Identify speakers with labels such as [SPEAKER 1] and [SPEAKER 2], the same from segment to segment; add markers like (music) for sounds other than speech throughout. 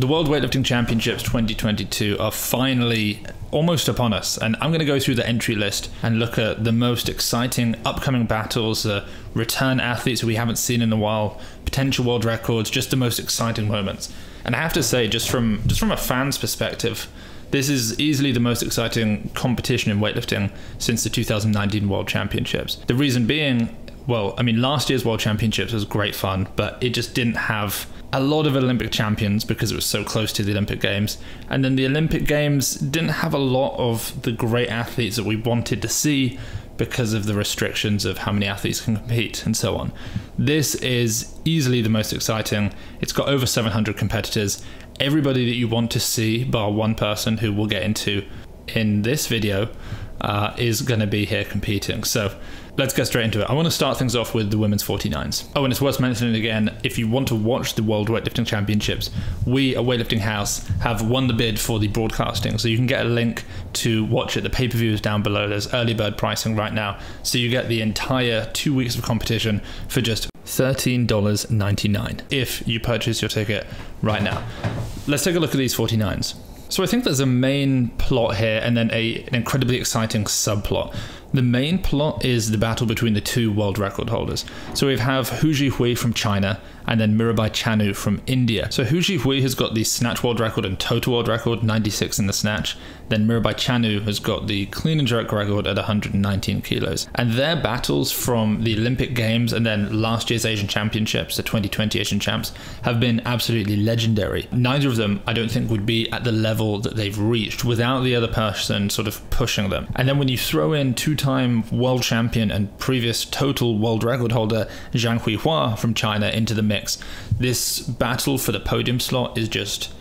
[SPEAKER 1] The World Weightlifting Championships 2022 are finally almost upon us, and I'm going to go through the entry list and look at the most exciting upcoming battles, uh, return athletes we haven't seen in a while, potential world records, just the most exciting moments. And I have to say, just from just from a fan's perspective, this is easily the most exciting competition in weightlifting since the 2019 World Championships. The reason being, well, I mean, last year's World Championships was great fun, but it just didn't have a lot of Olympic champions because it was so close to the Olympic Games. And then the Olympic Games didn't have a lot of the great athletes that we wanted to see because of the restrictions of how many athletes can compete and so on. This is easily the most exciting. It's got over 700 competitors. Everybody that you want to see, bar one person who we'll get into in this video, uh, is going to be here competing. So let's get straight into it. I want to start things off with the women's 49s. Oh, and it's worth mentioning again if you want to watch the World Weightlifting Championships, we at Weightlifting House have won the bid for the broadcasting. So you can get a link to watch it. The pay per view is down below. There's early bird pricing right now. So you get the entire two weeks of competition for just $13.99 if you purchase your ticket right now. Let's take a look at these 49s. So I think there's a main plot here and then a, an incredibly exciting subplot. The main plot is the battle between the two world record holders. So we have Hou Zhihui from China and then Mirabai Chanu from India. So Hou Zhihui has got the snatch world record and total world record, 96 in the snatch. Then Mirabai Chanu has got the clean and jerk record at 119 kilos. And their battles from the Olympic Games and then last year's Asian Championships, the 2020 Asian Champs, have been absolutely legendary. Neither of them, I don't think, would be at the level that they've reached without the other person sort of pushing them. And then when you throw in two time world champion and previous total world record holder Jiang Huihua from China into the mix, this battle for the podium slot is just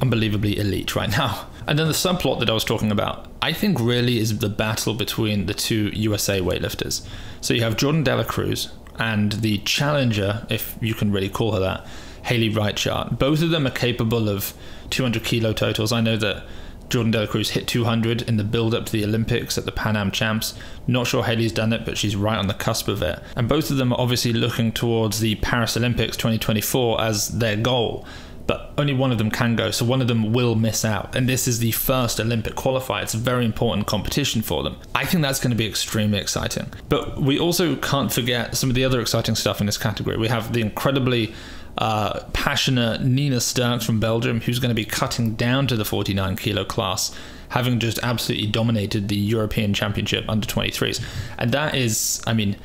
[SPEAKER 1] unbelievably elite right now. (laughs) And then the subplot that I was talking about, I think really is the battle between the two USA weightlifters. So you have Jourdan Delacruz and the challenger, if you can really call her that, Hayley Reichardt. Both of them are capable of 200 kilo totals. I know that Jourdan Delacruz hit 200 in the build up to the Olympics at the Pan Am Champs. Not sure Hayley's done it, but she's right on the cusp of it. And both of them are obviously looking towards the Paris Olympics 2024 as their goal. But only one of them can go, so one of them will miss out. And this is the first Olympic qualifier. It's a very important competition for them. I think that's going to be extremely exciting. But we also can't forget some of the other exciting stuff in this category. We have the incredibly uh, passionate Nina Sterckx from Belgium, who's going to be cutting down to the 49 kilo class, having just absolutely dominated the European Championship under 23s. And that is, I mean,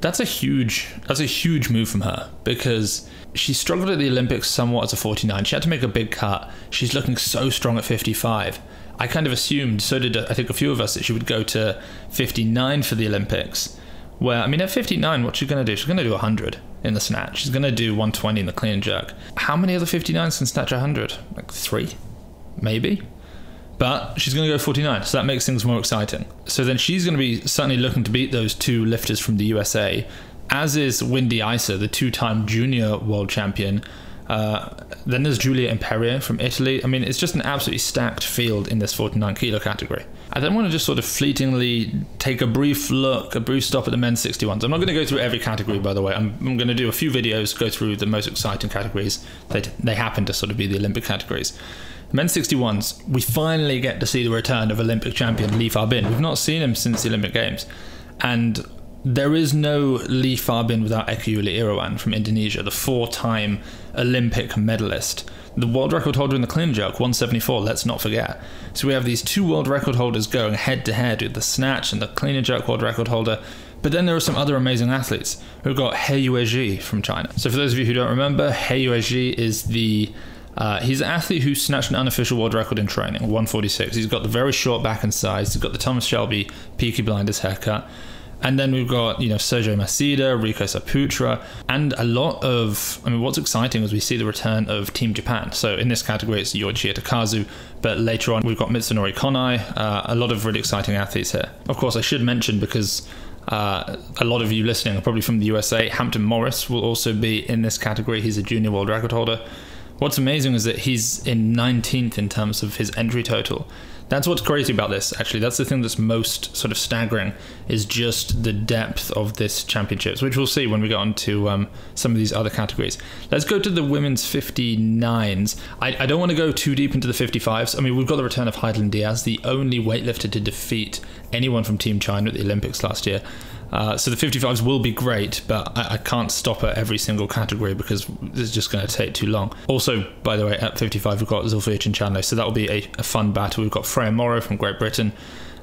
[SPEAKER 1] that's a huge that's a huge move from her because she struggled at the Olympics somewhat as a 49. She had to make a big cut. She's looking so strong at 55. I kind of assumed, so did I think a few of us, that she would go to 59 for the Olympics. Where I mean, at 59, what's she going to do? She's going to do 100 in the snatch. She's going to do 120 in the clean and jerk. How many other 59s can snatch 100? Like three, maybe. But she's going to go 49, so that makes things more exciting. So then she's going to be certainly looking to beat those two lifters from the USA, as is Windy Aisah, the two time junior world champion. Uh, then there's Giulia Imperia from Italy. I mean, it's just an absolutely stacked field in this 49 kilo category. I then want to just sort of fleetingly take a brief look, a brief stop at the men's 61s. I'm not going to go through every category, by the way. I'm, I'm going to do a few videos, go through the most exciting categories. They, they happen to sort of be the Olympic categories. Men's 61s, we finally get to see the return of Olympic champion Li Fabin. We've not seen him since the Olympic Games. And there is no Li Fabin without Yuli Irawan from Indonesia, the four time Olympic medalist the world record holder in the clean jerk, 174, let's not forget. So we have these two world record holders going head to head with the snatch and the clean and jerk world record holder. But then there are some other amazing athletes. We've got He Yueji from China. So for those of you who don't remember, He Yueji is the uh, he's an athlete who snatched an unofficial world record in training, 146. He's got the very short back and sides. He's got the Thomas Shelby Peaky Blinders haircut. And then we've got, you know, Sergio Massidda, Rico Saputra, and a lot of, I mean, what's exciting is we see the return of Team Japan. So in this category, it's Yoichi Takazu, but later on, we've got Mitsunori Konai, uh, a lot of really exciting athletes here. Of course, I should mention because uh, a lot of you listening are probably from the USA, Hampton Morris will also be in this category. He's a junior world record holder. What's amazing is that he's in 19th in terms of his entry total. That's what's crazy about this, actually. That's the thing that's most sort of staggering is just the depth of this championships, which we'll see when we get on to um, some of these other categories. Let's go to the women's 59s. I, I don't want to go too deep into the 55s. I mean, we've got the return of Hidilyn Diaz, the only weightlifter to defeat anyone from Team China at the Olympics last year. Uh, so the 55s will be great, but I, I, can't stop at every single category because it's just going to take too long. Also, by the way, at 55 we've got Zulfiya Chinshanlo, so that will be a, a, fun battle. We've got Fraer Morrow from Great Britain.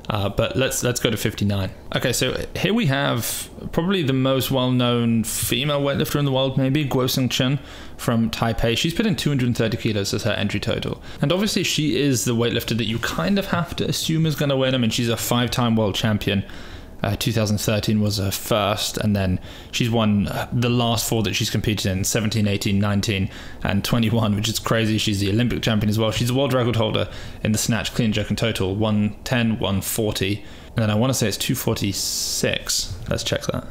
[SPEAKER 1] Uh, but let's let's go to 59. Okay, so here we have probably the most well-known female weightlifter in the world, maybe Guo Chen from Taipei. She's put in 230 kilos as her entry total, and obviously she is the weightlifter that you kind of have to assume is going to win. I mean, she's a five-time world champion. Uh, 2013 was her first, and then she's won the last four that she's competed in 17, 18, 19, and 21, which is crazy. She's the Olympic champion as well. She's a world record holder in the snatch, clean, jerk, and total 110, 140, and then I want to say it's 246. Let's check that.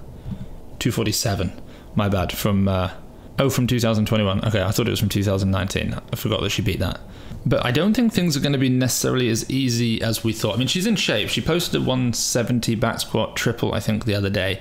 [SPEAKER 1] 247. My bad. From uh, oh, from 2021. Okay, I thought it was from 2019. I forgot that she beat that but I don't think things are going to be necessarily as easy as we thought. I mean, she's in shape. She posted a 170 back squat triple, I think, the other day.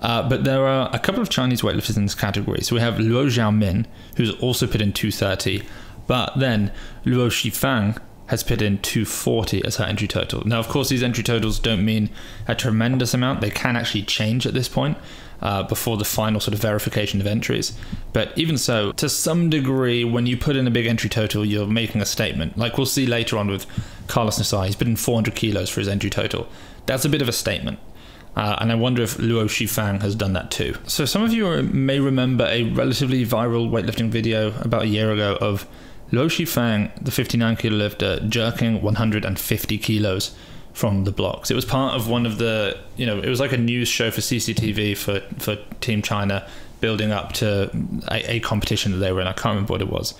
[SPEAKER 1] Uh, but there are a couple of Chinese weightlifters in this category. So we have Luo Xiaomin, who's also put in 230, but then Luo Shifang has put in 240 as her entry total. Now, of course, these entry totals don't mean a tremendous amount. They can actually change at this point uh, before the final sort of verification of entries. But even so, to some degree, when you put in a big entry total, you're making a statement. Like we'll see later on with Karlos Nasar, he's in 400 kilos for his entry total. That's a bit of a statement. Uh, and I wonder if Luo Shifang has done that too. So some of you may remember a relatively viral weightlifting video about a year ago of Luo Shifang, the 59 kilo lifter, jerking 150 kilos from the blocks. It was part of one of the, you know, it was like a news show for CCTV for, for Team China building up to a, a competition that they were in. I can't remember what it was.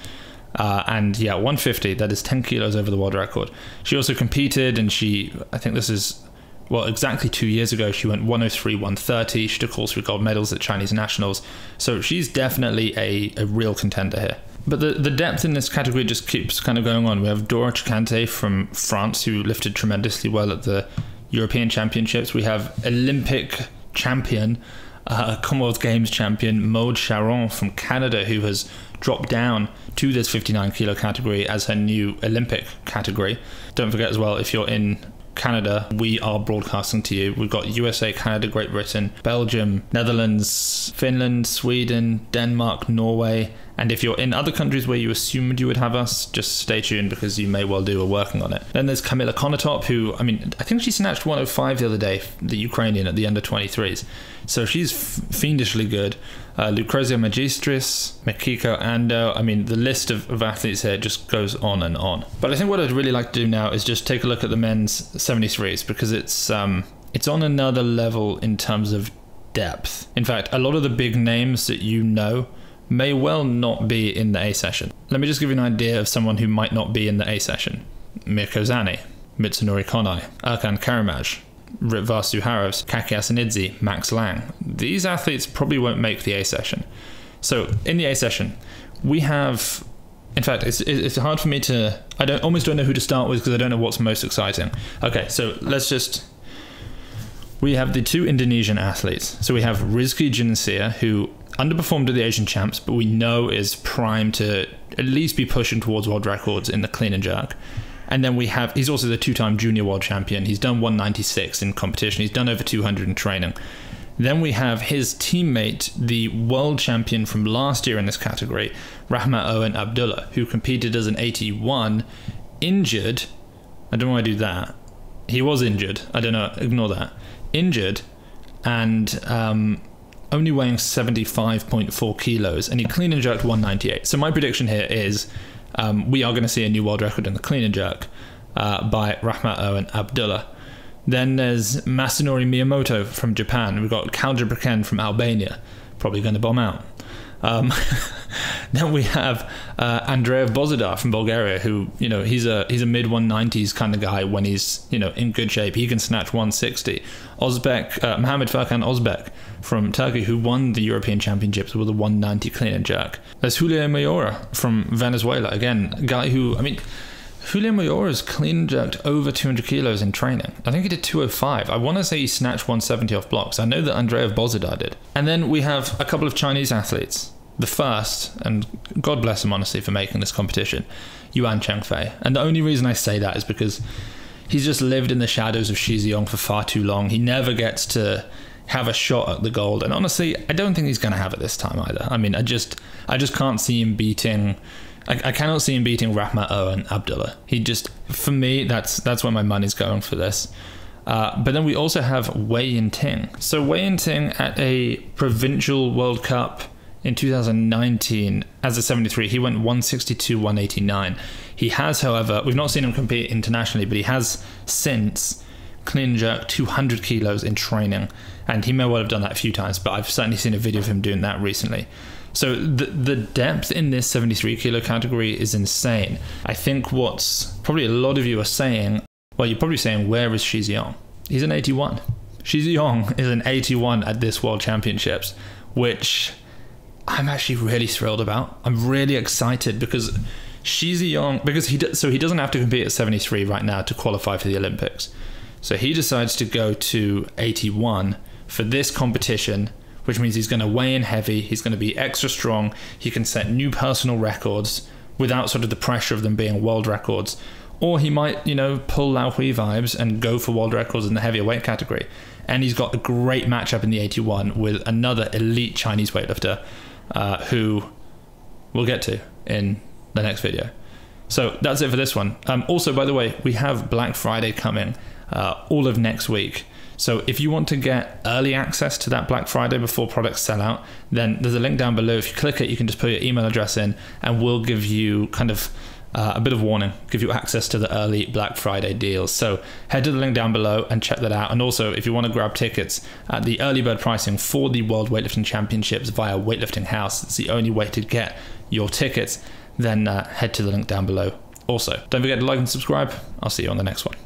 [SPEAKER 1] Uh, and yeah, 150, that is 10 kilos over the world record. She also competed and she, I think this is, well, exactly two years ago, she went 103, 130. She took all three gold medals at Chinese nationals. So she's definitely a, a real contender here. But the, the depth in this category just keeps kind of going on. We have Dora Tchakounté from France, who lifted tremendously well at the European Championships. We have Olympic champion, uh, Commonwealth Games champion Maude Charron from Canada, who has dropped down to this 59 kilo category as her new Olympic category. Don't forget as well, if you're in Canada, we are broadcasting to you. We've got USA, Canada, Great Britain, Belgium, Netherlands, Finland, Sweden, Denmark, Norway, and if you're in other countries where you assumed you would have us, just stay tuned because you may well do. We're working on it. Then there's Kamila Konotop, who, I mean, I think she snatched 105 the other day, the Ukrainian at the under 23s. So she's fiendishly good. Uh, Lucrezia Magistris, Mikiko Ando. I mean, the list of, of athletes here just goes on and on. But I think what I'd really like to do now is just take a look at the men's 73s because it's um, it's on another level in terms of depth. In fact, a lot of the big names that you know may well not be in the A session. Let me just give you an idea of someone who might not be in the A session. Mirko Zanni, Mitsunori Konai, Erkand Qerimaj, Ritvars Suharevs, Kaki Asanidze, Max Lang. These athletes probably won't make the A session. So in the A session, we have in fact, it's it's hard for me to. I don't almost don't know who to start with because I don't know what's most exciting. Okay, so let's just. We have the two Indonesian athletes. So we have Rizki Juniansyah, who underperformed at the Asian Champs, but we know is primed to at least be pushing towards world records in the clean and jerk. And then we have, he's also the two time junior world champion. He's done 196 in competition, he's done over 200 in training. Then we have his teammate, the world champion from last year in this category, Rahmat Erwin Abdullah, who competed as an 81, injured. I don't know why I do that. He was injured. I don't know. Ignore that. Injured, and um, only weighing 75.4 kilos, and he clean and jerked 198. So my prediction here is um, we are going to see a new world record in the clean and jerk uh, by Rahmat Erwin Abdullah. Then there's Masanori Miyamoto from Japan. We've got Calja from Albania, probably going to bomb out. Um, (laughs) then we have uh, Andrea Bozidar from Bulgaria, who you know he's a he's a mid 190s kind of guy when he's you know in good shape. He can snatch 160. Ozbek uh, Mohammed Furkan Ozbek from Turkey, who won the European Championships with a 190 clean and jerk. There's Julio Mayora from Venezuela, again, guy who I mean Julian Mayora's clean jerked over 200 kilos in training. I think he did 205. I want to say he snatched 170 off blocks. I know that Andreev Bozidar did. And then we have a couple of Chinese athletes. The first, and God bless him honestly for making this competition, Yuan Chengfei. And the only reason I say that is because he's just lived in the shadows of Shi Zhiyong for far too long. He never gets to have a shot at the gold. And honestly, I don't think he's going to have it this time either. I mean, I just, I just can't see him beating. I, I cannot see him beating Rahmat and Abdullah. He just, for me, that's that's where my money's going for this. Uh, but then we also have Wei Yinting. So Wei Yinting at a provincial World Cup in 2019 as a 73, he went 162, 189. He has, however, we've not seen him compete internationally, but he has since clean jerk 200 kilos in training, and he may well have done that a few times, but I've certainly seen a video of him doing that recently. So the the depth in this 73 kilo category is insane. I think what's probably a lot of you are saying, well, you're probably saying, where is Shi Zhiyong? He's an 81. Shi Zhiyong is an 81 at this World Championships, which I'm actually really thrilled about. I'm really excited because Shi Zhiyong, because he so he doesn't have to compete at 73 right now to qualify for the Olympics. So he decides to go to 81 for this competition, which means he's going to weigh in heavy, he's going to be extra strong, he can set new personal records without sort of the pressure of them being world records. Or he might, you know, pull Liao Hui vibes and go for world records in the heavier weight category. And he's got a great matchup in the 81 with another elite Chinese weightlifter uh, who we'll get to in the next video. So that's it for this one. Um, also, by the way, we have Black Friday coming uh, all of next week. So if you want to get early access to that Black Friday before products sell out, then there's a link down below. If you click it, you can just put your email address in, and we'll give you kind of uh, a bit of warning, give you access to the early Black Friday deals. So head to the link down below and check that out. And also, if you want to grab tickets at the early bird pricing for the World Weightlifting Championships via Weightlifting House, it's the only way to get your tickets. Then uh, head to the link down below. Also, don't forget to like and subscribe. I'll see you on the next one.